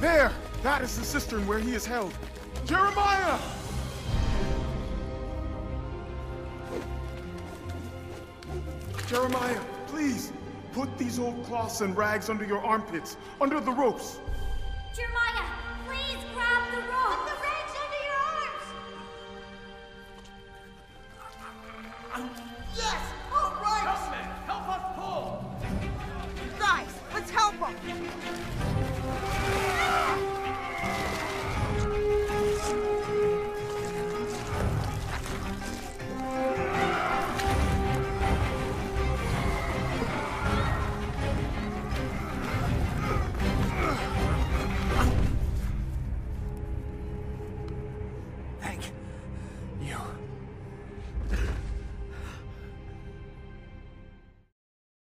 There! That is the cistern where he is held. Jeremiah! Jeremiah, please, put these old cloths and rags under your armpits, under the ropes. Jeremiah! please.